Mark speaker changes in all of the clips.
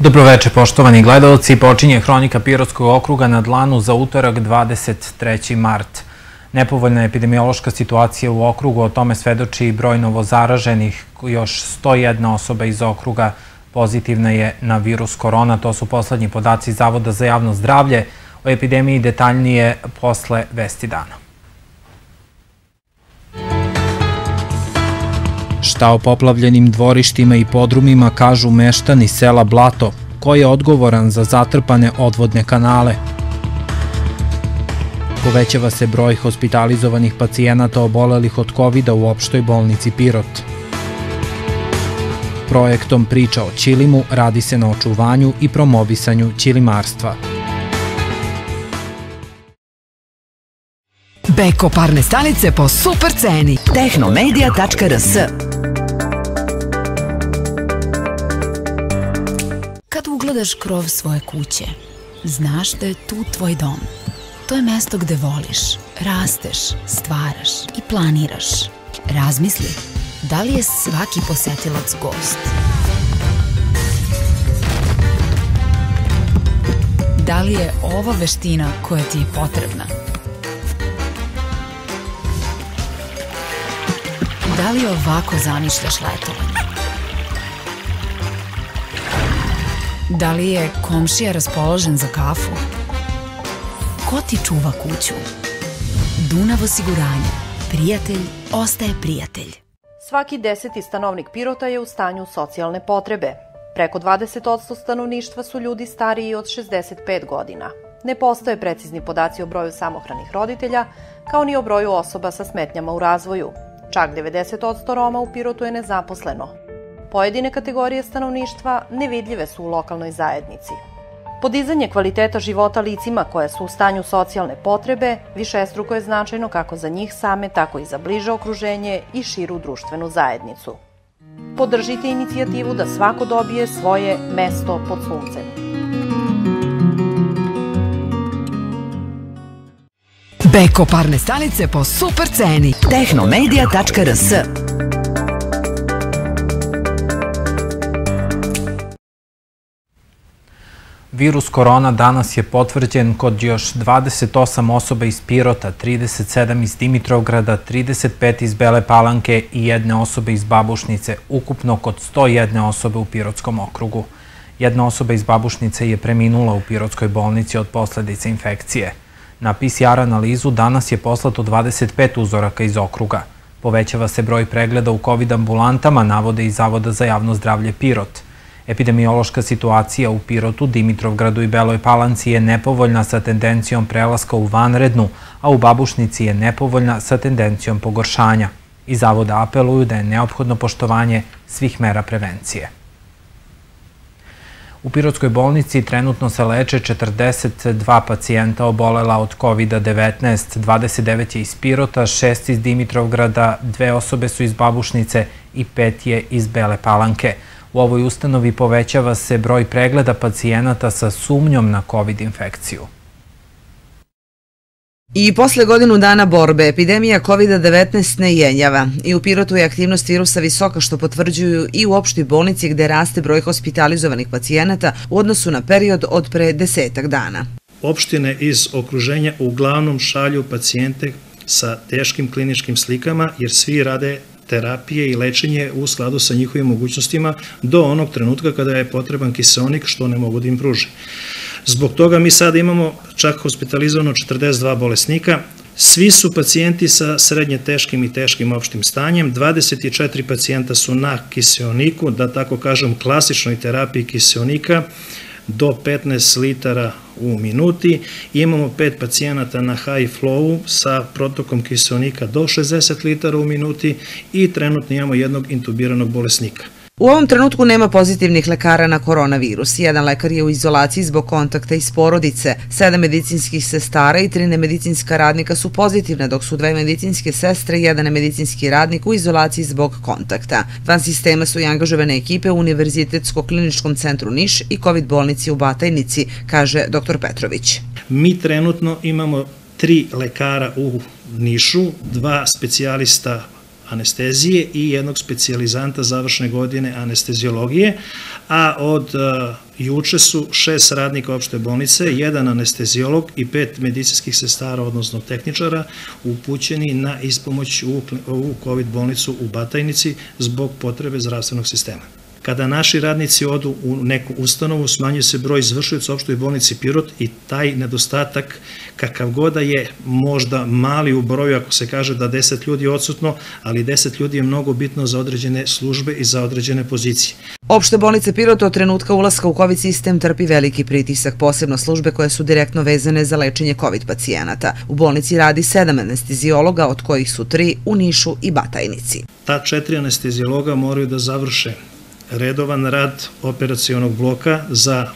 Speaker 1: Dobroveče, poštovani gledalci. Počinje hronika Pirotskog okruga na dlanu za utorak 23. mart. Nepovoljna epidemiološka situacija u okrugu, o tome svedoči i broj novozaraženih, još 101 osoba iz okruga pozitivna je na virus korona. To su poslednji podaci Zavoda za javno zdravlje. O epidemiji detaljnije posle vesti dana. Šta o poplavljenim dvorištima i podrumima kažu meštani sela Blato, ko je odgovoran za zatrpane odvodne kanale. Povećava se broj hospitalizovanih pacijenata obolelih od covid u opštoj bolnici Pirot. Projektom Priča o Ćilimu radi se na očuvanju i promovisanju ćilimarstva.
Speaker 2: Beko parne stanice po super ceni. Tehnomedia.rs Kad ugledaš krov svoje kuće, znaš da je tu tvoj dom. To je mesto gde voliš, rasteš, stvaraš i planiraš. Razmisli, da li je svaki posetilac gost? Da li je ovo veština koja ti je potrebna? Da li ovako zamišljaš letovanje? Da li je komšija raspoložen za kafu? Ko ti čuva kuću? Dunav osiguranje. Prijatelj ostaje prijatelj.
Speaker 3: Svaki deseti stanovnik Pirota je u stanju socijalne potrebe. Preko 20% stanovništva su ljudi stariji od 65 godina. Ne postoje precizni podaci o broju samohranih roditelja, kao ni o broju osoba sa smetnjama u razvoju. Čak 90% Roma u Pirotu je nezaposleno. Pojedine kategorije stanovništva nevidljive su u lokalnoj zajednici. Podizanje kvaliteta života licima koje su u stanju socijalne potrebe višestruko je značajno kako za njih same, tako i za bliže okruženje i širu društvenu zajednicu. Podržite inicijativu da svako dobije svoje mesto pod suncem.
Speaker 2: Beko parne stanice po super ceni. Tehnomedia.rs
Speaker 1: Virus korona danas je potvrđen kod još 28 osoba iz Pirota, 37 iz Dimitrovgrada, 35 iz Bele Palanke i jedne osobe iz Babušnice, ukupno kod 101 osobe u Pirotskom okrugu. Jedna osoba iz Babušnice je preminula u Pirotskoj bolnici od posledice infekcije. Na PCR analizu danas je poslato 25 uzoraka iz okruga. Povećava se broj pregleda u COVID ambulantama, navode iz Zavoda za javno zdravlje Pirot. Epidemiološka situacija u Pirotu, Dimitrovgradu i Beloj Palanci je nepovoljna sa tendencijom prelaska u vanrednu, a u Babušnici je nepovoljna sa tendencijom pogoršanja. I Zavoda apeluju da je neophodno poštovanje svih mera prevencije. U Pirotskoj bolnici trenutno se leče 42 pacijenta obolela od COVID-19, 29 je iz Pirota, 6 iz Dimitrovgrada, dve osobe su iz Babušnice i pet je iz Bele Palanke. U ovoj ustanovi povećava se broj pregleda pacijenata sa sumnjom na COVID infekciju.
Speaker 4: I posle godinu dana borbe, epidemija COVID-19 ne jenjava i u Pirotu je aktivnost virusa visoka što potvrđuju i u opštoj bolnici gde raste broj hospitalizovanih pacijenata u odnosu na period od pre desetak dana.
Speaker 5: Opštine iz okruženja uglavnom šalju pacijente sa teškim kliničkim slikama jer svi rade terapije i lečenje u skladu sa njihovim mogućnostima do onog trenutka kada je potreban kiseonik što ne mogu da im pruži. Zbog toga mi sada imamo čak hospitalizovano 42 bolesnika, Svi su pacijenti sa srednje teškim i teškim opštim stanjem, 24 pacijenta su na kiseoniku, da tako kažem klasičnoj terapiji kiseonika, do 15 litara u minuti. Imamo pet pacijenata na high flow sa protokom kiselnika do 60 litara u minuti i trenutno imamo jednog intubiranog bolesnika.
Speaker 4: U ovom trenutku nema pozitivnih lekara na koronavirus. Jedan lekar je u izolaciji zbog kontakta iz porodice. Sedam medicinskih sestara i tri nemedicinska radnika su pozitivne, dok su dve medicinske sestre i jedan medicinski radnik u izolaciji zbog kontakta. Van sistema su i angažovane ekipe u Univerzitetsko-kliničkom centru Niš i COVID bolnici u Batajnici, kaže dr. Petrović.
Speaker 5: Mi trenutno imamo tri lekara u Nišu, dva specijalista anestezije i jednog specijalizanta završne godine anesteziologije, a od uh, juče su šest radnika opšte bolnice, jedan anesteziolog i pet medicinskih sestara, odnosno tehničara, upućeni na ispomoć u, u COVID bolnicu u Batajnici zbog potrebe zdravstvenog sistema. Kada naši radnici odu u neku ustanovu, smanjuje se broj izvršujuća u opštoj bolnici Pirot i taj nedostatak kakav goda je možda mali u broju ako se kaže da 10 ljudi je odsutno, ali 10 ljudi je mnogo bitno za određene službe i za određene pozicije.
Speaker 4: Opšte bolnice Pirot od trenutka ulaska u COVID sistem trpi veliki pritisak, posebno službe koje su direktno vezane za lečenje COVID pacijenata. U bolnici radi sedam anestezijologa, od kojih su tri u Nišu i Batajnici.
Speaker 5: Ta četiri anestezijologa moraju da završe redovan rad operacijonog bloka za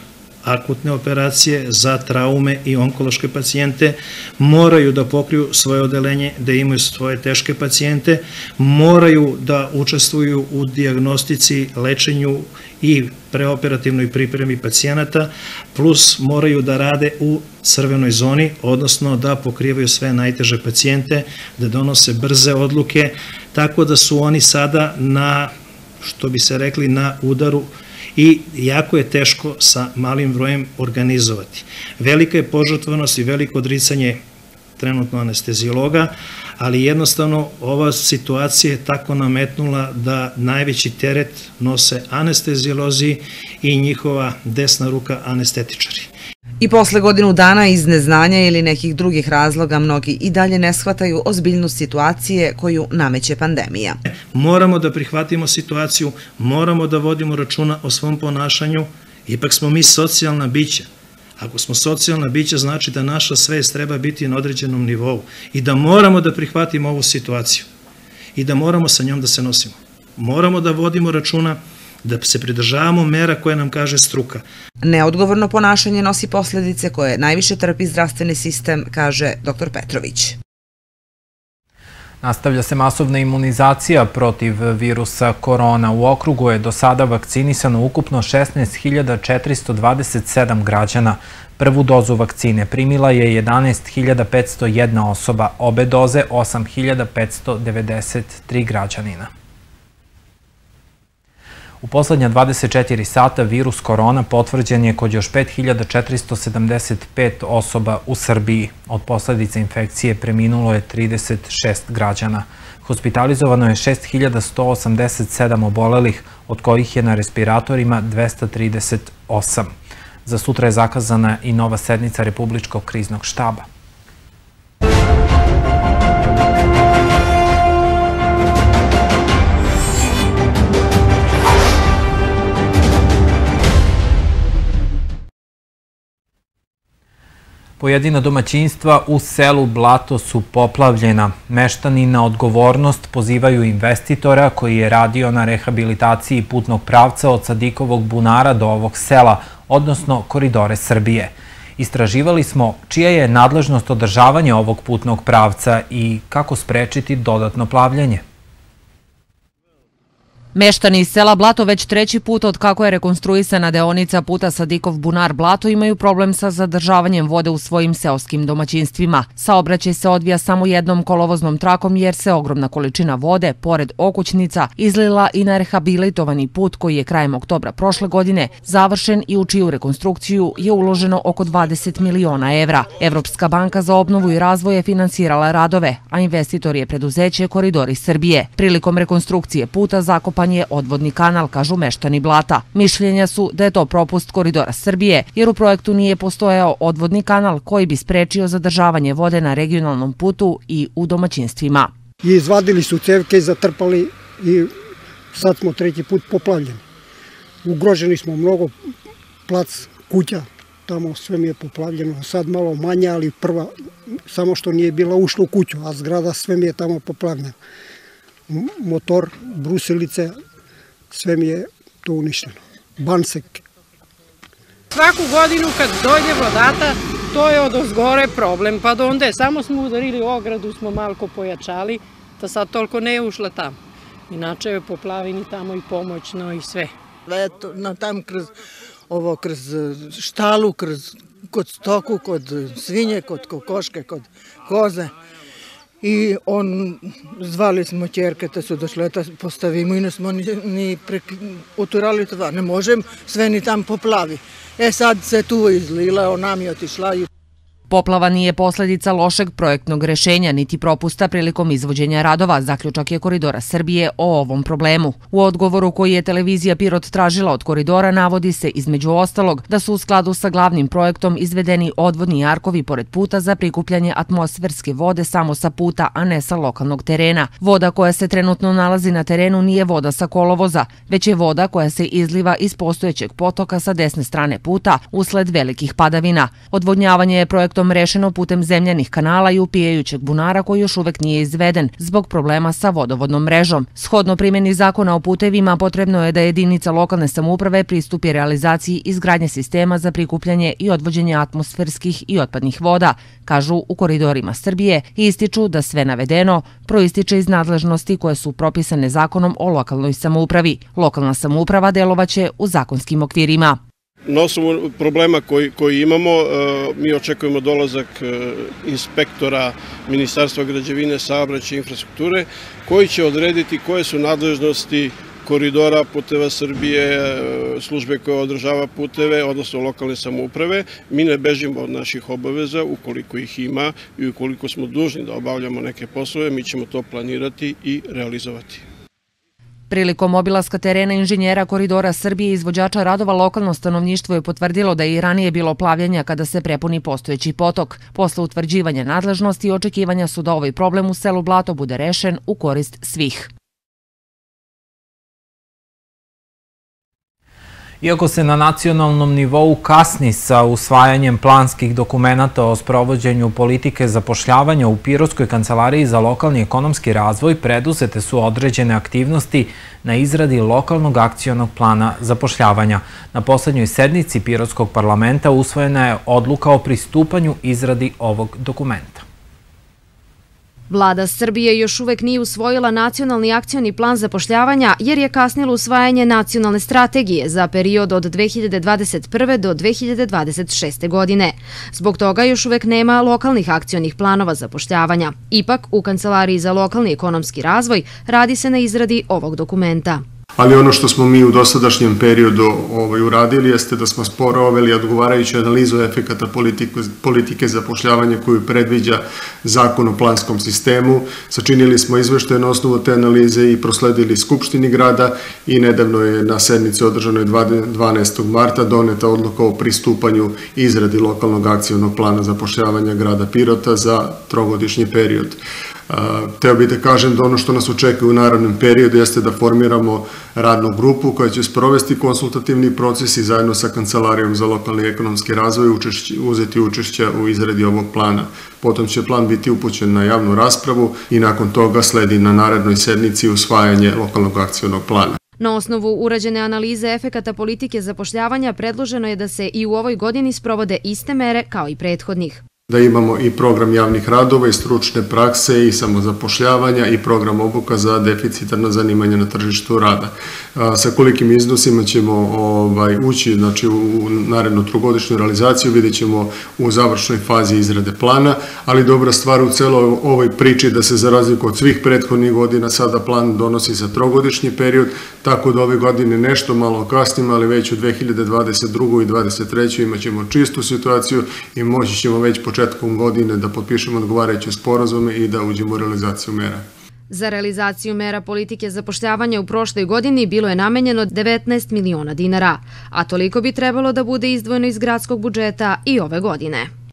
Speaker 5: akutne operacije, za traume i onkološke pacijente, moraju da pokriju svoje odelenje, da imaju svoje teške pacijente, moraju da učestvuju u diagnostici, lečenju i preoperativnoj pripremi pacijenata, plus moraju da rade u crvenoj zoni, odnosno da pokrivaju sve najteže pacijente, da donose brze odluke, tako da su oni sada na što bi se rekli na udaru i jako je teško sa malim brojem organizovati. Velika je požrtvanost i veliko odricanje trenutno anestezijologa, ali jednostavno ova situacija je tako nametnula da najveći teret nose anestezijolozi i njihova desna ruka anestetičari.
Speaker 4: I posle godinu dana iz neznanja ili nekih drugih razloga mnogi i dalje ne shvataju ozbiljnost situacije koju nameće pandemija.
Speaker 5: Moramo da prihvatimo situaciju, moramo da vodimo računa o svom ponašanju, ipak smo mi socijalna bića. Ako smo socijalna bića, znači da naša svest treba biti na određenom nivou i da moramo da prihvatimo ovu situaciju i da moramo sa njom da se nosimo. Moramo da vodimo računa da se pridržavamo mera koje nam kaže struka.
Speaker 4: Neodgovorno ponašanje nosi posledice koje najviše trpi zdravstveni sistem, kaže dr. Petrović.
Speaker 1: Nastavlja se masovna imunizacija protiv virusa korona. U okrugu je do sada vakcinisano ukupno 16.427 građana. Prvu dozu vakcine primila je 11.501 osoba, obe doze 8.593 građanina. U poslednja 24 sata virus korona potvrđen je kod još 5475 osoba u Srbiji. Od posledice infekcije preminulo je 36 građana. Hospitalizovano je 6187 obolelih, od kojih je na respiratorima 238. Za sutra je zakazana i nova sednica Republičkog kriznog štaba. Pojedina domaćinstva u selu Blato su poplavljena. Meštani na odgovornost pozivaju investitora koji je radio na rehabilitaciji putnog pravca od Sadikovog bunara do ovog sela, odnosno koridore Srbije. Istraživali smo čija je nadležnost održavanja ovog putnog pravca i kako sprečiti dodatno plavljanje.
Speaker 6: Meštani iz sela Blato već treći put od kako je rekonstruisana deonica puta Sadikov Bunar Blato imaju problem sa zadržavanjem vode u svojim seoskim domaćinstvima. Saobraćaj se odvija samo jednom kolovoznom trakom jer se ogromna količina vode, pored okućnica, izlila i na rehabilitovani put koji je krajem oktobra prošle godine završen i u čiju rekonstrukciju je uloženo oko 20 miliona evra. Evropska banka za obnovu i razvoj je finansirala radove, a investitor je preduzeće Koridori Srbije. Prilikom rekonstrukcije puta zakopan kopan je odvodni kanal, kažu meštani Blata. Mišljenja su da je to propust koridora Srbije, jer u projektu nije postojao odvodni kanal koji bi sprečio zadržavanje vode na regionalnom putu i u domaćinstvima.
Speaker 7: I izvadili su cevke, zatrpali i sad smo treći put poplavljeni. Ugroženi smo mnogo, plac, kuća, tamo sve mi je poplavljeno, sad malo manje, ali prva, samo što nije bila ušla u kuću, a zgrada sve mi je tamo poplavljena motor, brusilice, sve mi je to uništeno. Bansek.
Speaker 8: Svaku godinu kad dođe vodata, to je od ozgore problem, pa do onda je samo smo udarili ogradu, smo malko pojačali, da sad toliko ne je ušla tamo. Inače je poplavini tamo i pomoćno i sve.
Speaker 9: Eto, na tam kroz ovo, kroz štalu, kroz, kod stoku, kod svinje, kod kokoške, kod koze i on, zvali smo čerke da su došle da postavimo i ne smo ni, ni prek, uturali to, ne možem, sve ni tam poplavi. E sad se tu izlila, on nam je otišla i
Speaker 6: Poplava nije posledica lošeg projektnog rešenja niti propusta prilikom izvođenja radova, zaključak je Koridora Srbije o ovom problemu. U odgovoru koji je televizija Pirot tražila od Koridora navodi se između ostalog da su u skladu sa glavnim projektom izvedeni odvodni jarkovi pored puta za prikupljanje atmosferske vode samo sa puta, a ne sa lokalnog terena. Voda koja se trenutno nalazi na terenu nije voda sa kolovoza, već je voda koja se izliva iz postojećeg potoka sa desne strane puta usled velikih padavina. Odvodnjavanje je projektom projektom rešeno putem zemljanih kanala i upijajućeg bunara koji još uvek nije izveden zbog problema sa vodovodnom mrežom. Shodno primjeni zakona o putevima potrebno je da jedinica lokalne samouprave pristupi realizaciji izgradnje sistema za prikupljanje i odvođenje atmosferskih i otpadnih voda, kažu u koridorima Srbije i ističu da sve navedeno proističe iz nadležnosti koje su propisane zakonom o lokalnoj samoupravi. Lokalna samouprava delovaće u zakonskim okvirima.
Speaker 10: Na osnovu problema koji, koji imamo, e, mi očekujemo dolazak e, inspektora Ministarstva građevine, saobraćaja i infrastrukture, koji će odrediti koje su nadležnosti koridora puteva Srbije, e, službe koje održava puteve, odnosno lokalne samouprave. Mi ne bežimo od naših obaveza ukoliko ih ima i ukoliko smo dužni da obavljamo neke poslove, mi ćemo to planirati i realizovati.
Speaker 6: Prilikom obilaska terena inženjera koridora Srbije izvođača radova lokalno stanovništvo je potvrdilo da je i ranije bilo plavljanja kada se prepuni postojeći potok. Posle utvrđivanja nadležnosti i očekivanja su da ovaj problem u selu Blato bude rešen u korist svih.
Speaker 1: Iako se na nacionalnom nivou kasni sa usvajanjem planskih dokumenta o sprovođenju politike zapošljavanja u Pirotskoj kancelariji za lokalni ekonomski razvoj, preduzete su određene aktivnosti na izradi lokalnog akcijonog plana zapošljavanja. Na poslednjoj sednici Pirotskog parlamenta usvojena je odluka o pristupanju izradi ovog dokumenta.
Speaker 11: Vlada Srbije još uvek nije usvojila nacionalni akcioni plan zapošljavanja jer je kasnilo usvajanje nacionalne strategije za period od 2021. do 2026. godine. Zbog toga još uvek nema lokalnih akcionih planova zapošljavanja. Ipak, u Kancelariji za lokalni ekonomski razvoj radi se na izradi ovog dokumenta
Speaker 12: ali ono što smo mi u dosadašnjem periodu ovaj, uradili jeste da smo sporoveli odgovarajuću analizu efekata politike, politike zapošljavanja koju predviđa zakon o planskom sistemu. Sačinili smo izveštaje na osnovu te analize i prosledili Skupštini grada i nedavno je na sednici održanoj 12. marta doneta odluka o pristupanju izradi lokalnog akcijnog plana zapošljavanja grada Pirota za trogodišnji period. Teo bih da kažem da ono što nas očekuje u narodnom periodu jeste da formiramo radnu grupu koja će sprovesti konsultativni proces i zajedno sa Kancelarijom za lokalni ekonomski razvoj uzeti učešće u izradi ovog plana. Potom će plan biti upućen na javnu raspravu i nakon toga sledi na narednoj sednici usvajanje lokalnog akcijonog plana.
Speaker 11: Na osnovu urađene analize efekata politike zapošljavanja predloženo je da se i u ovoj godini sprovode iste mere kao i prethodnih
Speaker 12: da imamo i program javnih radova i stručne prakse i samozapošljavanja i program obuka za deficitarna zanimanja na tržištu rada. Sa kolikim iznosima ćemo ovaj, ući znači, u narednu trugodišnju realizaciju, vidjet ćemo u završnoj fazi izrade plana, ali dobra stvar u celoj ovoj priči da se za razliku od svih prethodnih godina sada plan donosi za trogodišnji period, tako da ove godine nešto malo kasnimo, ali već u 2022. i 2023. imat ćemo čistu situaciju i moći ćemo već po početkom godine da potpišemo odgovarajuće sporazume i da uđemo u realizaciju mera.
Speaker 11: Za realizaciju mera politike zapošljavanja u prošloj godini bilo je namenjeno 19 miliona dinara, a toliko bi trebalo da bude izdvojeno iz gradskog budžeta i ove godine.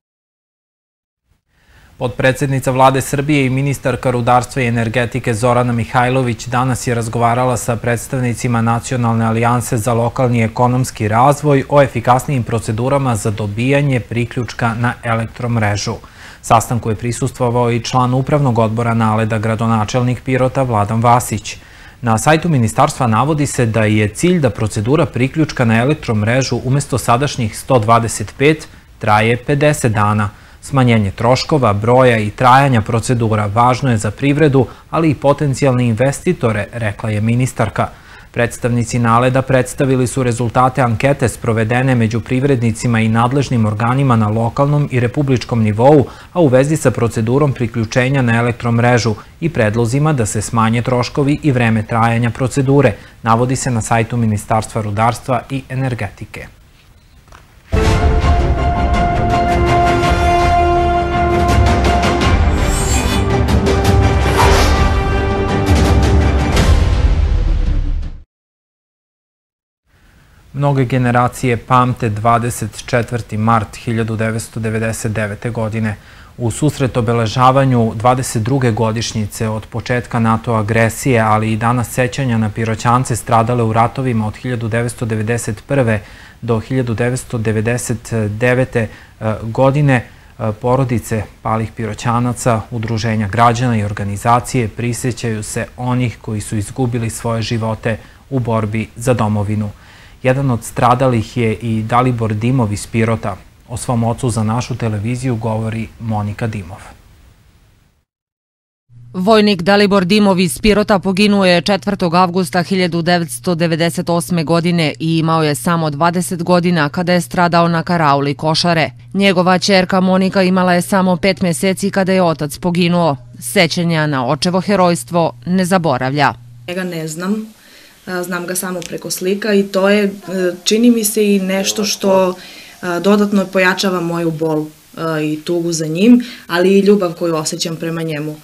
Speaker 1: Podpredsednica vlade Srbije i ministarka rudarstva i energetike Zorana Mihajlović danas je razgovarala sa predstavnicima Nacionalne alijanse za lokalni ekonomski razvoj o efikasnijim procedurama za dobijanje priključka na elektromrežu. Sastanku je prisustvovao i član upravnog odbora Naleda gradonačelnik Pirota Vladan Vasić. Na sajtu ministarstva navodi se da je cilj da procedura priključka na elektromrežu umesto sadašnjih 125 traje 50 dana – Smanjenje troškova, broja i trajanja procedura važno je za privredu, ali i potencijalne investitore, rekla je ministarka. Predstavnici Naleda predstavili su rezultate ankete sprovedene među privrednicima i nadležnim organima na lokalnom i republičkom nivou, a u vezi sa procedurom priključenja na elektromrežu i predlozima da se smanje troškovi i vreme trajanja procedure, navodi se na sajtu Ministarstva rudarstva i energetike. Mnoge generacije pamte 24. mart 1999. godine. U susret obeležavanju 22. godišnjice od početka NATO agresije, ali i danas sećanja na piroćance stradale u ratovima od 1991. do 1999. E, godine, e, porodice palih piroćanaca, udruženja građana i organizacije prisjećaju se onih koji su izgubili svoje živote u borbi za domovinu. Jedan od stradalih je i Dalibor Dimov iz Pirota. O svom ocu za našu televiziju govori Monika Dimov.
Speaker 6: Vojnik Dalibor Dimov iz Pirota poginuo je 4. avgusta 1998. godine i imao je samo 20 godina kada je stradao na karauli košare. Njegova čerka Monika imala je samo pet meseci kada je otac poginuo. Sećenja na očevo herojstvo ne zaboravlja.
Speaker 13: Njega ne znam, znam ga samo preko slika i to je, e, čini mi se i nešto što dodatno pojačava moju bol i tugu za njim, ali i ljubav koju osjećam prema njemu.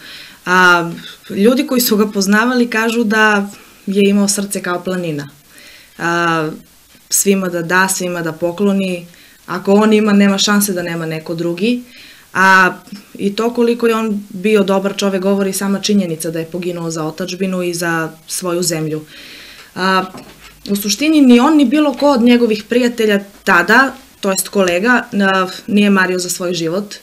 Speaker 13: A, ljudi koji su ga poznavali kažu da je imao srce kao planina. Svima da da, svima da pokloni. Ako on ima, nema šanse da nema neko drugi. A i to koliko je on bio dobar čovek govori sama činjenica da je poginuo za otačbinu i za svoju zemlju. A, u suštini ni on ni bilo ko od njegovih prijatelja tada, to jest kolega, nije mario za svoj život.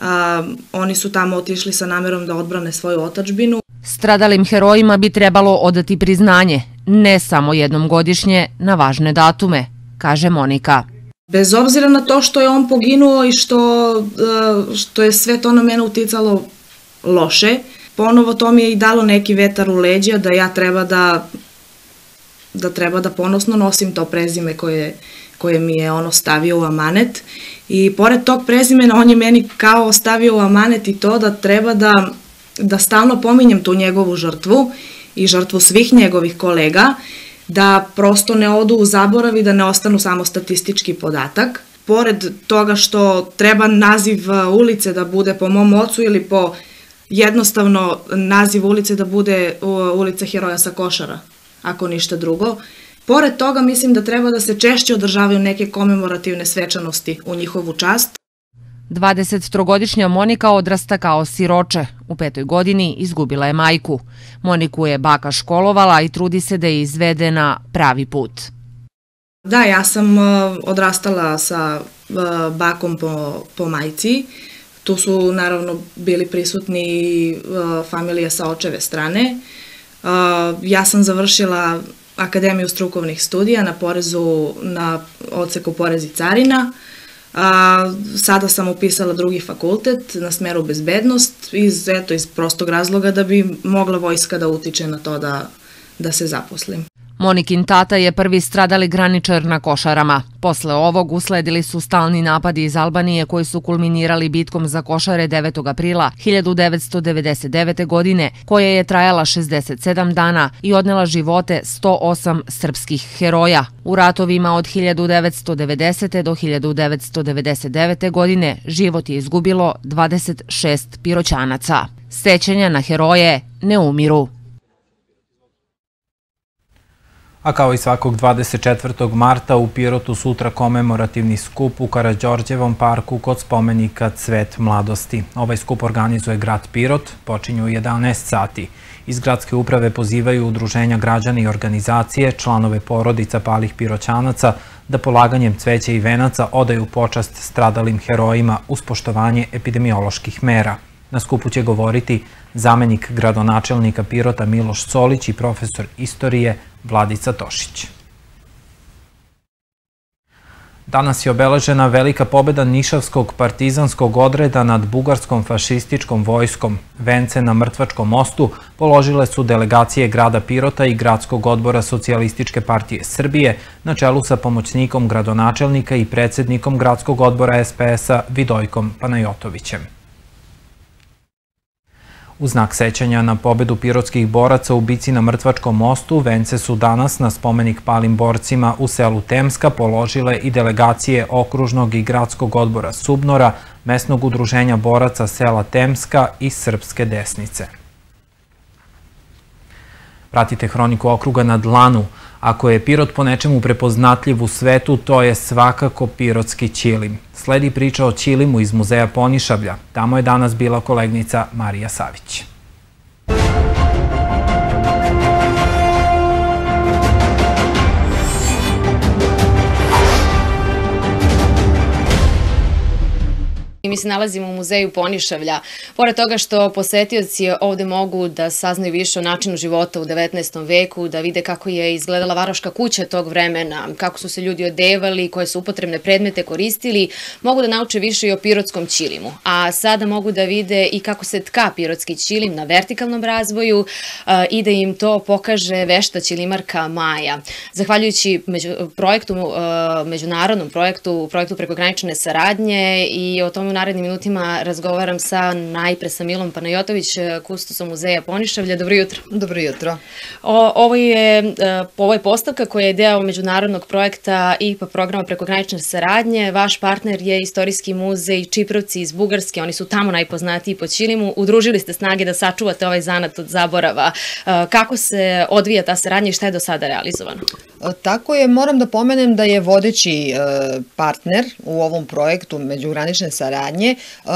Speaker 13: A, oni su tamo otišli sa namerom da odbrane svoju otačbinu.
Speaker 6: Stradalim herojima bi trebalo odati priznanje, ne samo jednom godišnje, na važne datume, kaže Monika.
Speaker 13: Bez obzira na to što je on poginuo i što, što je sve to na mene uticalo loše, ponovo to mi je i dalo neki vetar u leđa da ja treba da da treba da ponosno nosim to prezime koje, koje mi je ono stavio u amanet i pored tog prezimena on je meni kao ostavio u amanet i to da treba da, da stalno pominjem tu njegovu žrtvu i žrtvu svih njegovih kolega, da prosto ne odu u zaborav i da ne ostanu samo statistički podatak. Pored toga što treba naziv uh, ulice da bude po mom ocu ili po jednostavno naziv ulice da bude uh, ulica Heroja sa Košara, ako ništa drugo. Pored toga mislim da treba da se češće održavaju neke komemorativne svečanosti u njihovu čast.
Speaker 6: 23-godišnja Monika odrasta kao siroče. U petoj godini izgubila je majku. Moniku je baka školovala i trudi se da je izvede na pravi put.
Speaker 13: Da, ja sam uh, odrastala sa uh, bakom po, po majci. Tu su naravno bili prisutni uh, familija sa očeve strane. Ja sam završila Akademiju strukovnih studija na porezu, na odseku porezi carina. A, sada sam upisala drugi fakultet na smeru bezbednost iz, eto, iz prostog razloga da bi mogla vojska da utiče na to da, da se zaposlim.
Speaker 6: Monikin tata je prvi stradali graničar na Košarama. Posle ovog usledili su stalni napadi iz Albanije koji su kulminirali bitkom za Košare 9. aprila 1999. godine, koja je trajala 67 dana i odnela živote 108 srpskih heroja. U ratovima od 1990. do 1999. godine život je izgubilo 26 piroćanaca. Sećanja na heroje ne umiru.
Speaker 1: A kao i svakog 24. marta u Pirotu sutra komemorativni skup u Karadžorđevom parku kod spomenika Cvet mladosti. Ovaj skup organizuje grad Pirot, počinju u 11 sati. Iz gradske uprave pozivaju udruženja građana i organizacije, članove porodica palih piroćanaca, da polaganjem cveća i venaca odaju počast stradalim herojima uz poštovanje epidemioloških mera. Na skupu će govoriti zamenik gradonačelnika Pirota Miloš Solić i profesor istorije Vladica Tošić. Danas je obeležena velika pobeda Nišavskog partizanskog odreda nad bugarskom fašističkom vojskom. Vence na Mrtvačkom mostu položile su delegacije grada Pirota i gradskog odbora Socijalističke partije Srbije na čelu sa pomoćnikom gradonačelnika i predsednikom gradskog odbora SPS-a Vidojkom Panajotovićem. U znak sećanja na pobedu pirotskih boraca u bici na Mrtvačkom mostu, vence su danas na spomenik palim borcima u selu Temska položile i delegacije okružnog i gradskog odbora Subnora, mesnog udruženja boraca sela Temska i Srpske desnice. Pratite hroniku okruga na dlanu. Ako je Pirot po nečemu prepoznatljiv u svetu, to je svakako pirotski ćilim. Sledi priča o ćilimu iz muzeja Ponišavlja. Tamo je danas bila kolegnica Marija Savić.
Speaker 14: Mi se nalazimo u muzeju Ponišavlja. Pored toga što posetioci ovde mogu da saznaju više o načinu života u 19. veku, da vide kako je izgledala varoška kuća tog vremena, kako su se ljudi odevali, koje su upotrebne predmete koristili, mogu da nauče više i o pirotskom ćilimu. A sada mogu da vide i kako se tka pirotski ćilim na vertikalnom razvoju i da im to pokaže vešta ćilimarka Maja. Zahvaljujući projektu, međunarodnom projektu, projektu prekogranične saradnje i o tome u narednim minutima razgovaram sa najpre sa Milom Panajotović, kustosom muzeja Ponišavlja. Dobro jutro.
Speaker 15: Dobro jutro.
Speaker 14: O, ovo, je, e, ovo je postavka koja je deo međunarodnog projekta IPA programa prekogranične saradnje. Vaš partner je Istorijski muzej Čiprovci iz Bugarske. Oni su tamo najpoznatiji po Čilimu. Udružili ste snage da sačuvate ovaj zanat od zaborava. E, kako se odvija ta saradnja i šta je do sada realizovano?
Speaker 15: E, tako je, moram da pomenem da je vodeći partner u ovom projektu međugranične saradnje uh,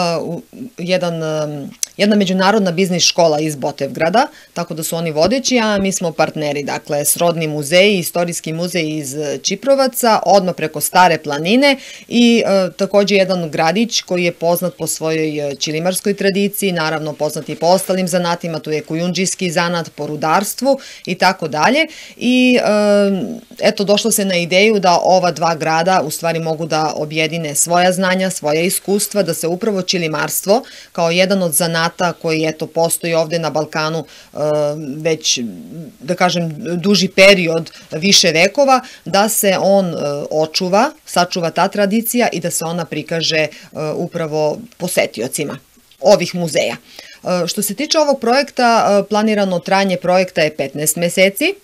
Speaker 15: jedan, um, jedna međunarodna biznis škola iz Botevgrada, tako da su oni vodeći, a mi smo partneri, dakle, srodni muzeji, istorijski muzej iz Čiprovaca, odmah preko Stare planine i takođe jedan gradić koji je poznat po svojoj čilimarskoj tradiciji, naravno poznat i po ostalim zanatima, tu je kujundžijski zanat po rudarstvu i tako dalje. I eto, došlo se na ideju da ova dva grada u stvari mogu da objedine svoja znanja, svoja iskustva, da se upravo čilimarstvo kao jedan od zanata koji eto postoji ovde na Balkanu e, već da kažem duži period više vekova da se on e, očuva, sačuva ta tradicija i da se ona prikaže e, upravo posetiocima ovih muzeja. Što se tiče ovog projekta, planirano trajanje projekta je 15 meseci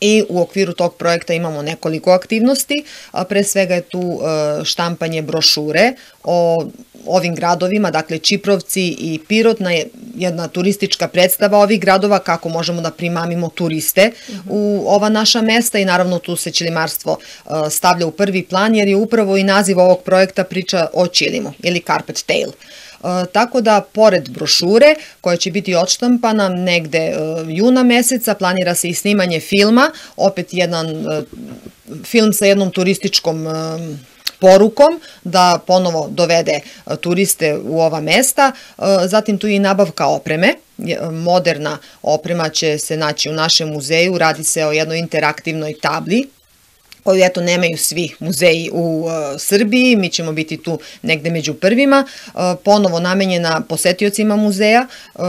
Speaker 15: i u okviru tog projekta imamo nekoliko aktivnosti, a pre svega je tu e, štampanje brošure o ovim gradovima, dakle Čiprovci i Pirot, na jedna turistička predstava ovih gradova, kako možemo da primamimo turiste u ova naša mesta i naravno tu se čilimarstvo e, stavlja u prvi plan jer je upravo i naziv ovog projekta priča o Čilimu ili Carpet Tale. E, tako da, pored brošure koja će biti odštampana negde e, juna meseca, planira se i snimanje filma, opet jedan e, film sa jednom turističkom porukom da ponovo dovede turiste u ova mesta. Zatim tu je i nabavka opreme, moderna oprema će se naći u našem muzeju, radi se o jednoj interaktivnoj tabli koju eto nemaju svi muzeji u uh, Srbiji, mi ćemo biti tu negde među prvima, uh, ponovo namenjena posetiocima muzeja, uh,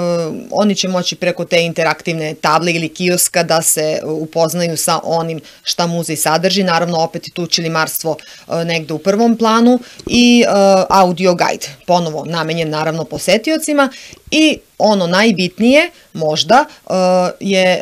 Speaker 15: oni će moći preko te interaktivne table ili kioska da se upoznaju sa onim šta muzej sadrži, naravno opet i tu čilimarstvo negde u prvom planu. I audio guide, ponovo namenjen naravno posetiocima. I ono najbitnije možda je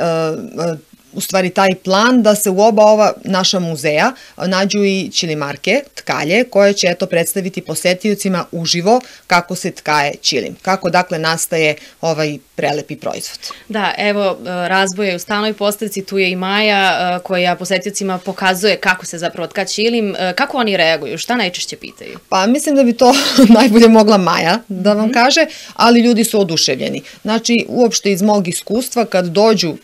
Speaker 15: u stvari taj plan da se u oba ova naša muzeja nađu i čilimarke, tkalje, koje će eto predstaviti posetiocima uživo kako se tkaje čilim. Kako dakle nastaje ovaj prelepi proizvod.
Speaker 14: Da, evo razboj je u stanoj postavci, tu je i Maja koja posetiocima pokazuje kako se zapravo tka čilim. Kako oni reaguju? Šta najčešće pitaju?
Speaker 15: Pa mislim da bi to najbolje mogla Maja da vam mm -hmm. kaže, ali ljudi su oduševljeni. Znači, uopšte iz mog iskustva kad dođu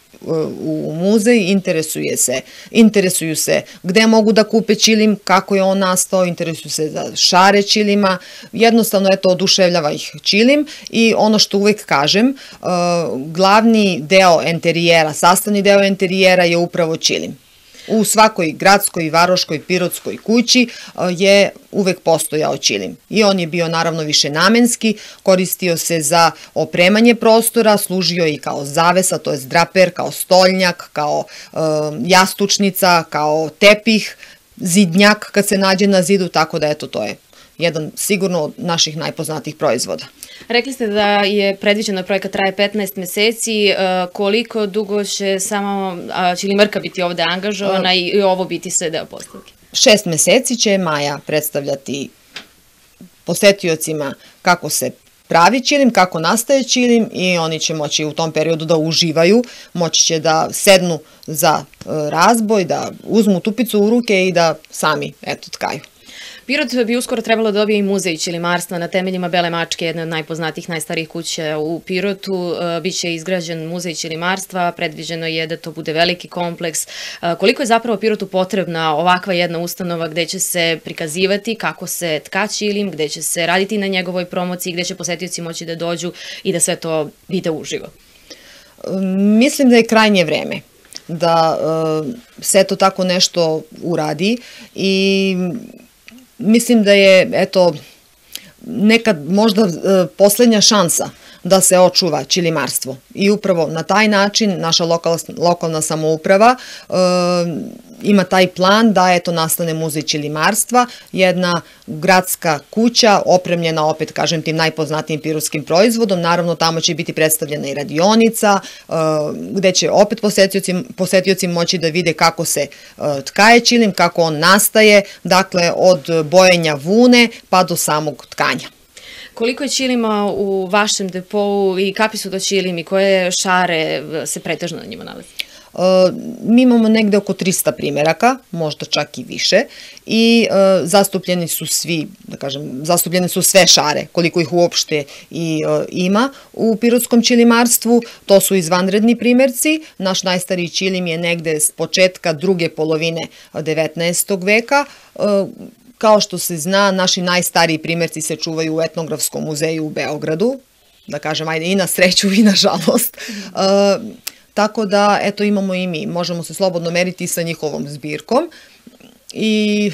Speaker 15: u muzej, interesuje se, interesuju se gde mogu da kupe čilim, kako je on nastao, interesuju se za šare čilima, jednostavno eto oduševljava ih čilim i ono što uvek kažem, uh, glavni deo enterijera, sastavni deo enterijera je upravo čilim. U svakoj gradskoj, varoškoj, pirotskoj kući je uvek postojao čilim. I on je bio naravno više namenski, koristio se za opremanje prostora, služio i kao zavesa, to je draper, kao stoljnjak, kao e, jastučnica, kao tepih, zidnjak kad se nađe na zidu, tako da eto to je jedan sigurno od naših najpoznatijih proizvoda.
Speaker 14: Rekli ste da je predviđeno projekat traje 15 meseci. E, koliko dugo će samo Čilimarka biti ovde angažovana i ovo biti sve deo postavke?
Speaker 15: Šest meseci će Maja predstavljati posetiocima kako se pravi čilim, kako nastaje čilim i oni će moći u tom periodu da uživaju, moći će da sednu za e, razboj, da uzmu tupicu u ruke i da sami eto tkaju.
Speaker 14: Pirot bi uskoro trebalo da dobije i muzej ćilimarstva na temeljima Bele mačke, jedne od najpoznatijih, najstarijih kuća u Pirotu. E, Biće izgrađen muzej ćilimarstva, predviđeno je da to bude veliki kompleks. E, koliko je zapravo Pirotu potrebna ovakva jedna ustanova gde će se prikazivati kako se tka ćilim, gde će se raditi na njegovoj promociji, gde će posetioci moći da dođu i da sve to vide uživo?
Speaker 15: Mislim da je krajnje vreme da uh, se to tako nešto uradi i mislim da je, eto, nekad možda e, poslednja šansa da se očuva čilimarstvo. I upravo na taj način naša lokal, lokalna samouprava e, ima taj plan da eto nastane muzej čilimarstva, jedna gradska kuća opremljena opet kažem tim najpoznatijim pirutskim proizvodom, naravno tamo će biti predstavljena i radionica e, gde će opet posetioci, posetioci moći da vide kako se e, tkaje čilim, kako on nastaje, dakle od bojenja vune pa do samog tkanja.
Speaker 14: Koliko je čilima u vašem depou i kakvi su to čilimi, koje šare se pretežno na njima nalazi?
Speaker 15: Uh, mi imamo negde oko 300 primeraka, možda čak i više i uh, zastupljeni su svi, da kažem, zastupljene su sve šare, koliko ih uopšte i uh, ima u pirotskom čilimarstvu, to su izvanredni primerci, naš najstariji čilim je negde s početka druge polovine 19. veka, Kao što se zna, naši najstariji primjerci se čuvaju u etnografskom muzeju u Beogradu, da kažem, ajde, i na sreću i na žalost. Uh, tako da, eto, imamo i mi, možemo se slobodno meriti sa njihovom zbirkom i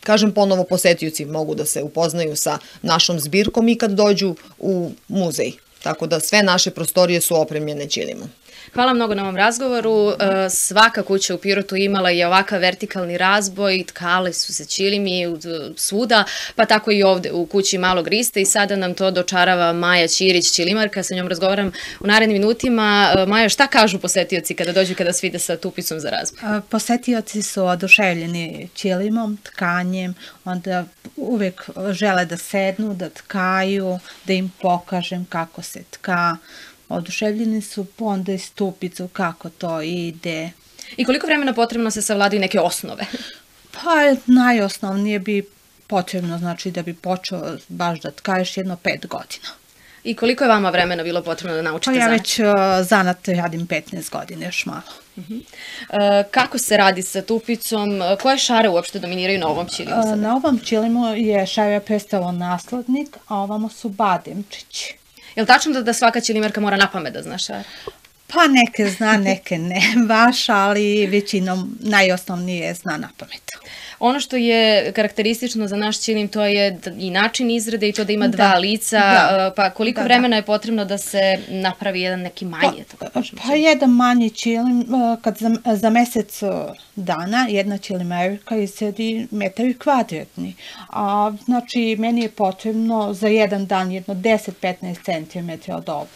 Speaker 15: kažem ponovo posetioci mogu da se upoznaju sa našom zbirkom i kad dođu u muzej. Tako da sve naše prostorije su opremljene ćilimom.
Speaker 14: Hvala mnogo na ovom razgovoru. E, svaka kuća u Pirotu imala je ovakav vertikalni razboj, tkale su se čilimi svuda, pa tako i ovde u kući Malog Rista i sada nam to dočarava Maja Ćirić, čilimarka, sa njom razgovaram u narednim minutima. E, Maja, šta kažu posetioci kada dođu kada svide sa tupicom za razboj?
Speaker 16: E, posetioci su oduševljeni čilimom, tkanjem, onda uvek žele da sednu, da tkaju, da im pokažem kako se tka, oduševljeni su onda i stupicu kako to ide.
Speaker 14: I koliko vremena potrebno se savladaju neke osnove?
Speaker 16: Pa najosnovnije bi potrebno, znači da bi počeo baš da tkaješ jedno pet godina.
Speaker 14: I koliko je vama vremena bilo potrebno da naučite zanat?
Speaker 16: Pa ja već uh, zanat radim 15 godina, još malo. Uh
Speaker 14: -huh. uh, kako se radi sa tupicom? Koje šare uopšte dominiraju na ovom čilimu?
Speaker 16: Uh, na ovom čilimu je šarja prestalo naslednik, a ovamo su bademčići.
Speaker 14: Je li tačno da, da svaka ćilimarka mora na pamet da zna šar?
Speaker 16: Pa neke zna, neke ne baš, ali većinom najosnovnije zna na pamet.
Speaker 14: Ono što je karakteristično za naš čilim to je i način izrade i to da ima da. dva lica, da. pa koliko da, vremena da. je potrebno da se napravi jedan neki manji?
Speaker 16: Pa, tako pa jedan manji čilim, kad za, za mesec dana jedna čilimerka izredi metri kvadratni, a znači meni je potrebno za jedan dan jedno 10-15 cm od ovog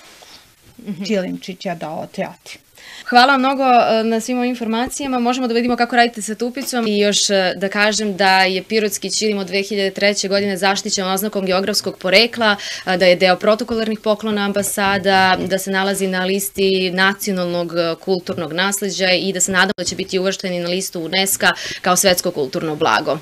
Speaker 16: mhm. čilimčića da otratim.
Speaker 14: Hvala vam mnogo e, na svim ovim informacijama. Možemo da vidimo kako radite sa tupicom i još e, da kažem da je Pirotski čilim od 2003. godine zaštićen oznakom geografskog porekla, e, da je deo protokolarnih poklona ambasada, da se nalazi na listi nacionalnog kulturnog nasleđa i da se nadamo da će biti uvršteni na listu UNESCO kao svetsko kulturno blago.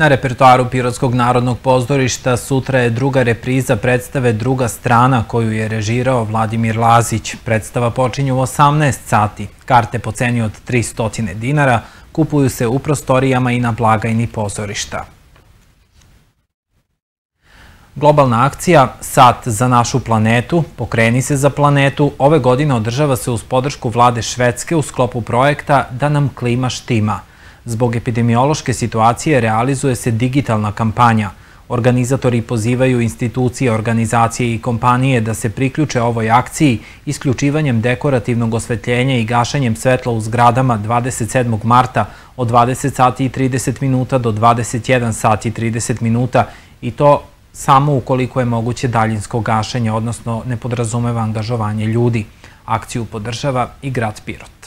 Speaker 1: Na repertoaru Pirotskog narodnog pozorišta sutra je druga repriza predstave Druga strana koju je režirao Vladimir Lazić. Predstava počinje u 18 sati. Karte po ceni od 300 dinara, kupuju se u prostorijama i na blagajni pozorišta. Globalna akcija Sat za našu planetu, pokreni se za planetu, ove godine održava se uz podršku vlade Švedske u sklopu projekta Da nam klima štima. Zbog epidemiološke situacije realizuje se digitalna kampanja. Organizatori pozivaju institucije, organizacije i kompanije da se priključe ovoj akciji isključivanjem dekorativnog osvetljenja i gašanjem svetla u zgradama 27. marta od 20 sati i 30 minuta do 21 sati i 30 minuta i to samo ukoliko je moguće daljinsko gašenje, odnosno ne podrazumeva angažovanje ljudi. Akciju podržava i grad Pirot.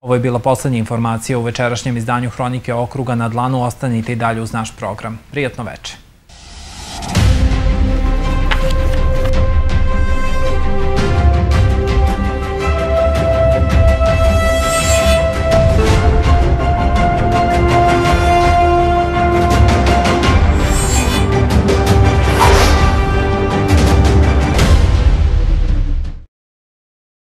Speaker 1: Ovo je bila poslednja informacija u večerašnjem izdanju Hronike okruga na dlanu. Ostanite i dalje uz naš program. Prijatno večer.